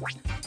What?